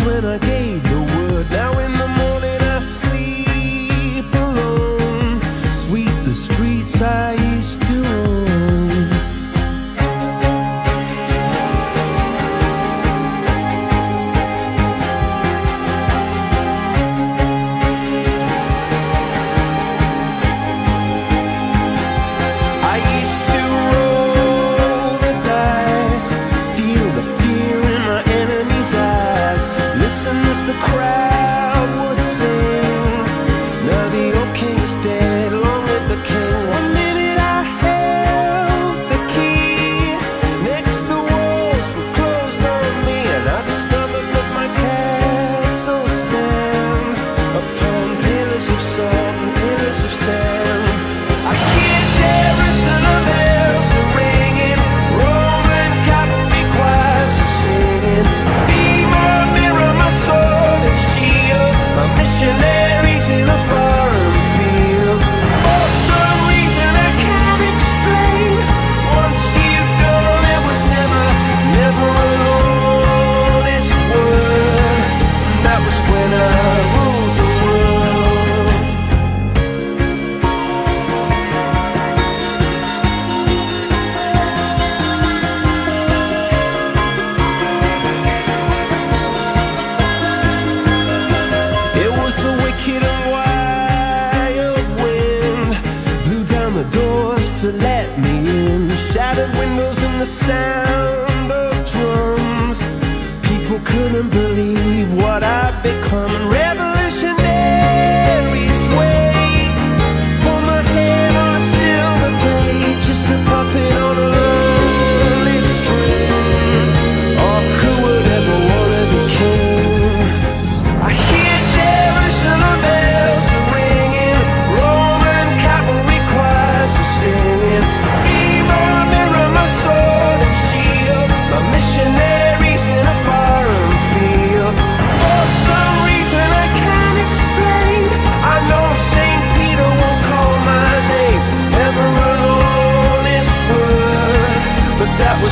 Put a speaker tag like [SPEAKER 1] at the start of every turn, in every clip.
[SPEAKER 1] with a listen as the crowd that let me in. Shattered windows and the sound of drums. People couldn't believe what I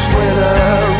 [SPEAKER 1] With winter